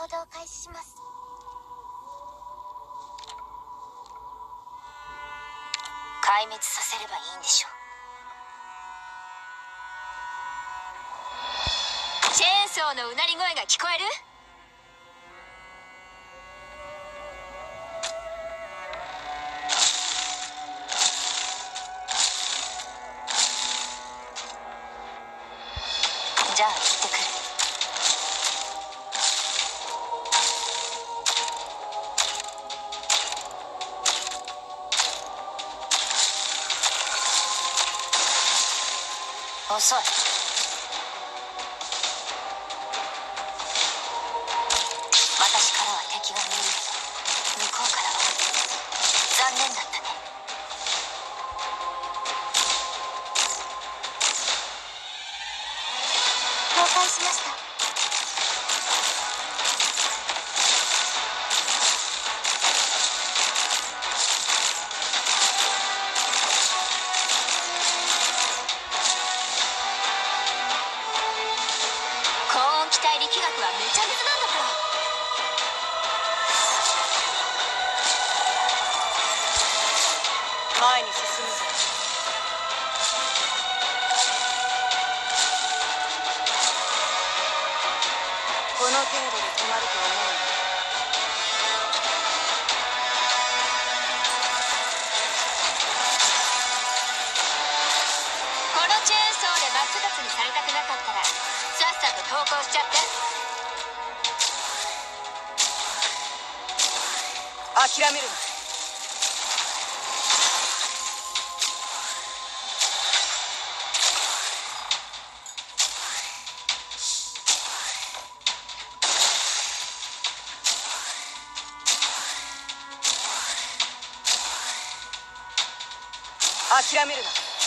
行動開始します。壊滅させればいいんでしょう。チェーンソーのうなり声が聞こえる？遅い。温気体力学はめちゃめちゃなんだから。前に進むぞ。この程度で止まると思うこのチェーンソーで真っ二つにされたくなかったらっさと投降しちゃって。諦めるな。諦めるな。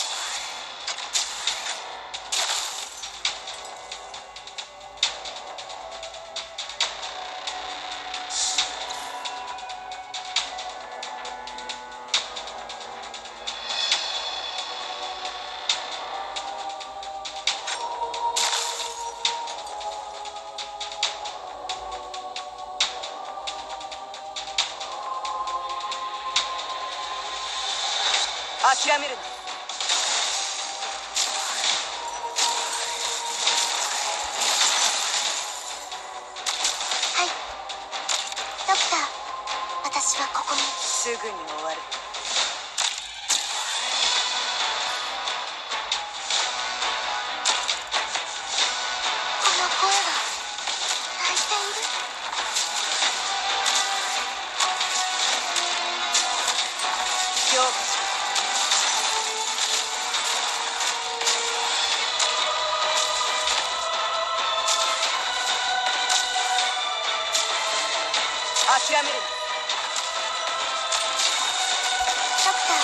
諦めるなはい。ドクター私はここに。すぐに終わる。この声は泣いている諦める。なドクター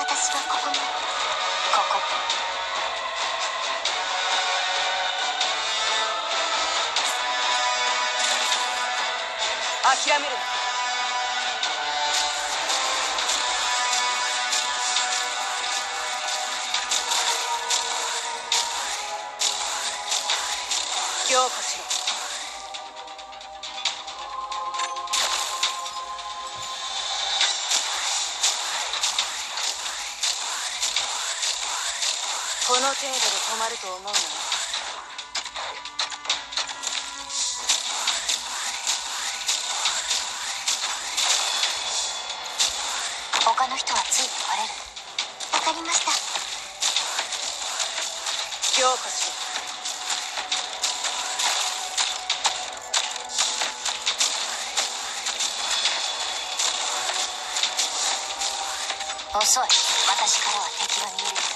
私はここに。ここ。諦める。なこの程度で止まると思うな他の人はついてこれる。わかりました。強化しろ遅い。私からは敵が見える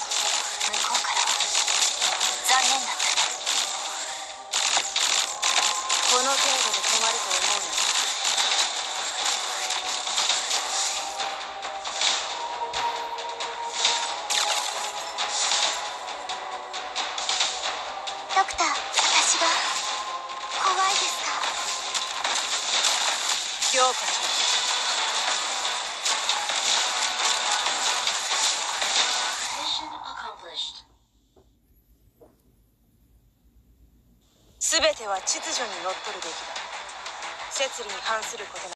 強化しろ Mission accomplished. 全ては秩序にのっとるべきだ摂理に反すること